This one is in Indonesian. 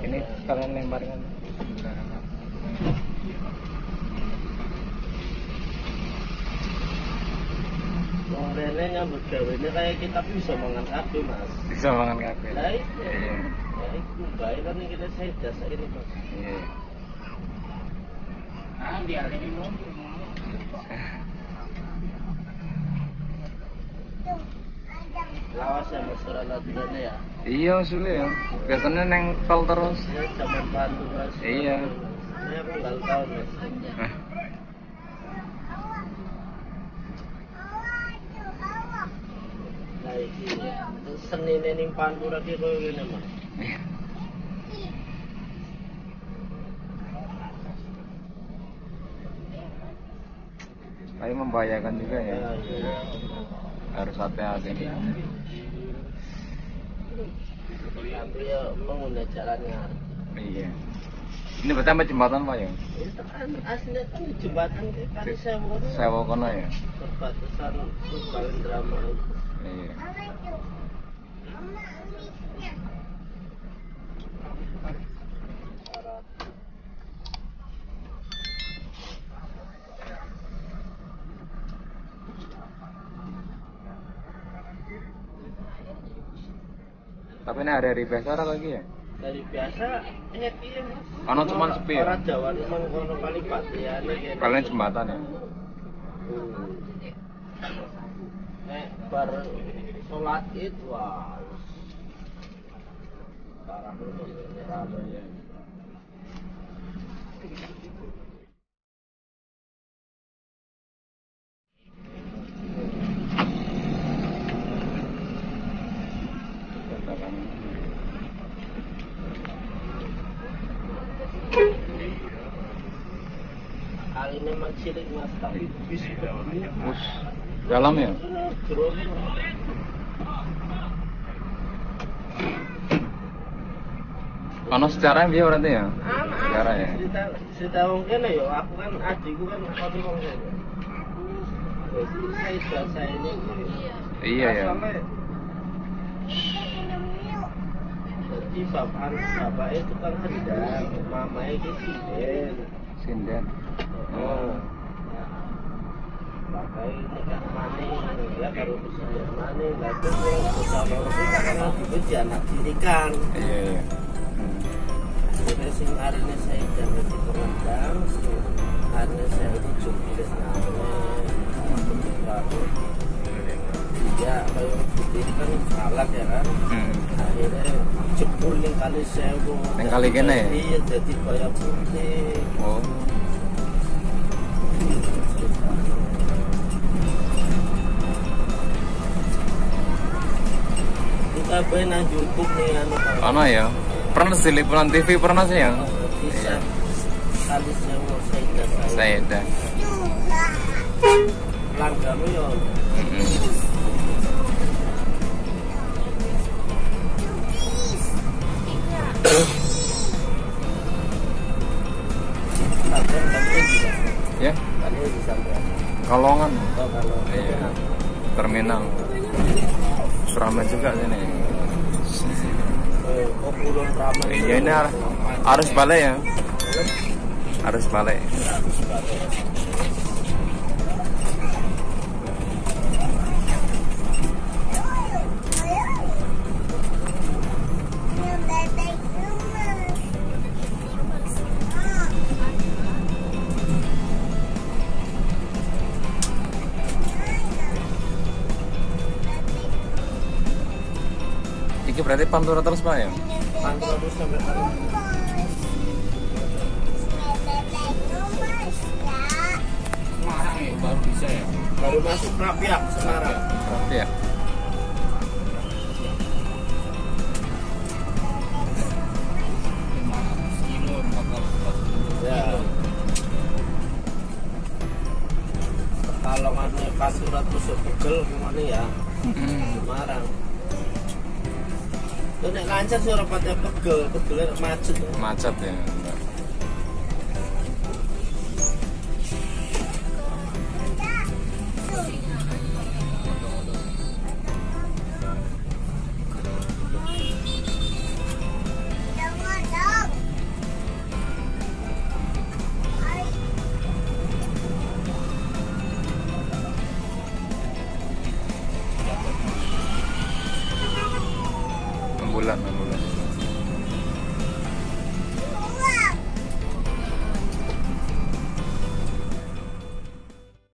Ini kalian lemparkan. Wong rene nyambut gawe ini kayak kita bisa mangan kabeh mas. Bisa mangan kabeh. Lah iya. Iya. Ya bae kan kita saya jasa ini mas. Iya. Ah dia ini Lawas ya mas ora latihannya ya. Iya sulit ya. Biasanya neng tol terus. Ya zaman pantu mas. Iya. Ini aku nggak tahu mas. Nah, Nah iki senine ning pantura ki koyo ngene mas. iya. Tapi membahayakan juga ya. Ya, iya. Harus hati-hati. Tapi ya pengguna jalannya. Iya. Ini pertama jembatan pak ya? Itu kan aslinya kan jembatan kali sewu itu Sewa kono ya? perbatasan Lubang drama itu. Iya. Tapi ini hari-hari biasa lagi ya? Dari biasa happy ya mas. Ono cuman sepi ya? Orang Jawa memang kono paling patian ya. Kalian jembatan ya? Nek bar sholat id wah. Parah rame ya. Kali ini memang cilik mas tapi bis Bus dalam ya? Ono secara dia berarti ya? Secara ya? cerita kene yo aku kan adikku kan kono wong. Iya ya. Jadi bapak itu kan hendang, mama itu sinden. Sinden. Oh. Maning, ya maning. Itu dirikan. Iya. Jadi sing arene saya di sing arene saya itu jumlah namanya. Iya, kalau salah ya kan. Hmm. Akhirnya kali sewu. Ning kali kene ya? Iya, jadi kaya putih. Oh. Kita bae nang YouTube nih anu. Ono ya? Pernah sih liputan TV pernah sih ya? Bisa kali sewu saya. Saya dah. Langgamu yo. Kalongan. Terminal. Seramai juga sini. oh, Raman. Iya ini ar- arus balik ya. Arus balik. Iki berarti pantura terus pak ya? Pantura terus sampai kali. baru bisa ya. Baru masuk Prapiak sekarang. Berarti ya. Kalau anu Pasurat tusuk pegel gimana ya? Semarang. Itu nek lancar orang pada pegel, pegelnya macet. Macet ya. la médula.